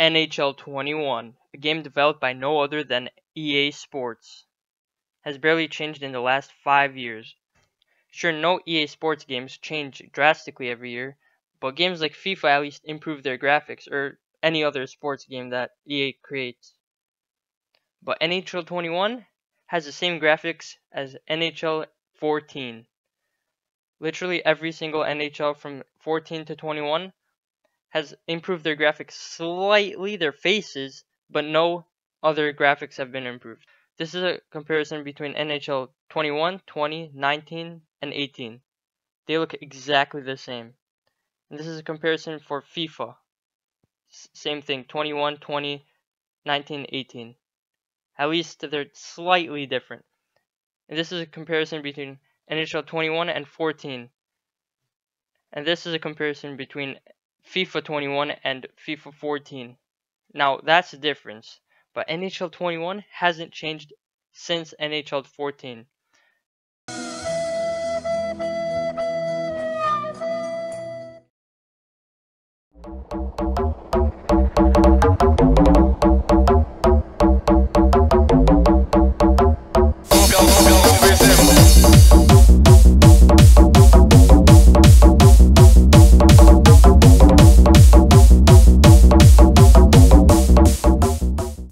NHL 21, a game developed by no other than EA Sports, has barely changed in the last five years. Sure, no EA Sports games change drastically every year, but games like FIFA at least improve their graphics, or any other sports game that EA creates. But NHL 21 has the same graphics as NHL 14. Literally every single NHL from 14 to 21 has improved their graphics slightly, their faces, but no other graphics have been improved. This is a comparison between NHL 21, 20, 19, and 18. They look exactly the same. And this is a comparison for FIFA. S same thing, 21, 20, 19, 18. At least they're slightly different. And this is a comparison between NHL 21 and 14. And this is a comparison between FIFA 21 and FIFA 14. Now that's the difference. But NHL 21 hasn't changed since NHL 14.